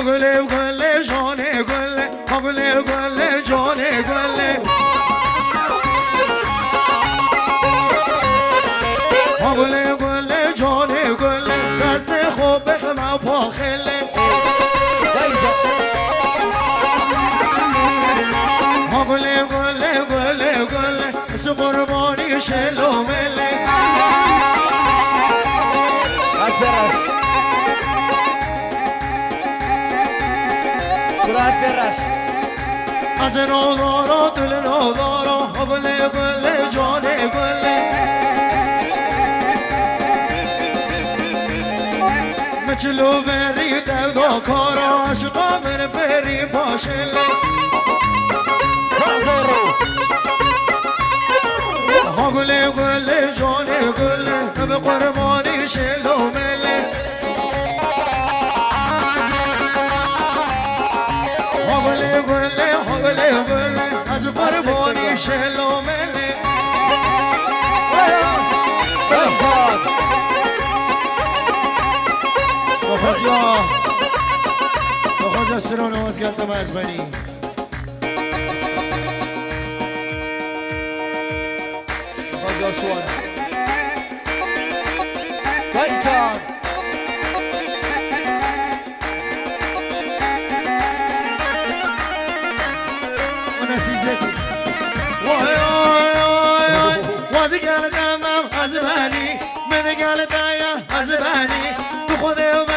ها گل گل جان گل ها گل گل جان گل. ها گل گل جان گل دست خوب بخم پاخله ها گل گل گل گل از قربانی شلومله از از برش از نادارا دل نادارا ها گل گل جان گل مچلو بری دودا کارا عشقا من بری پاشله بخواست یا بخواست از سرون آواز کردم از بنی بخواست یا سوار بایتان ونسيجتي واي واي واي واي وازي قال دمم حزباني من قال دايا حزباني تخذ ومرنا زدومه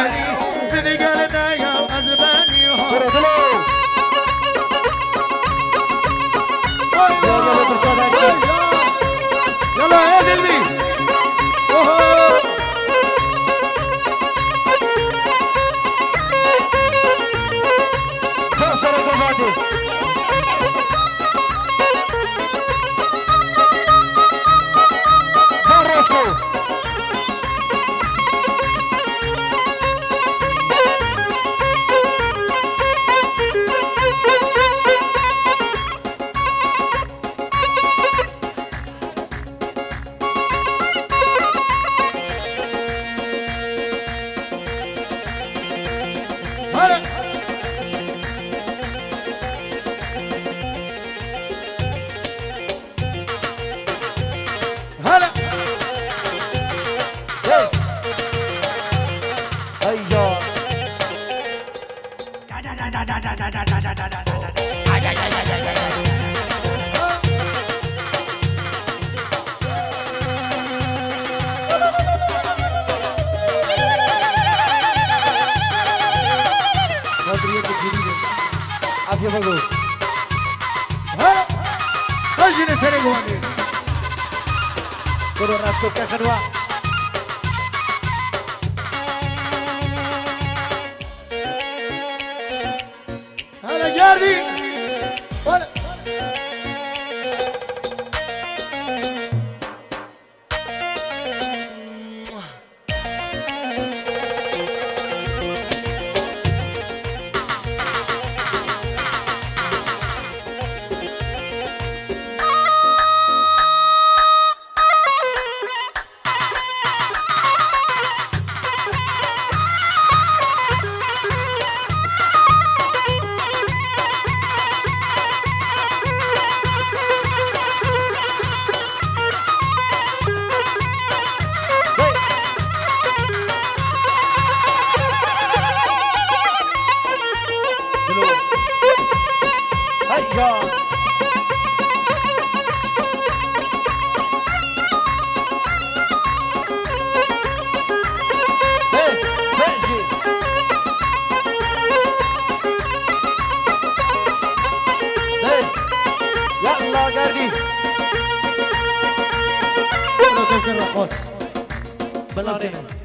از Bogu. Chodźmy serego. Kurwa, to kakarła. God. Balarim.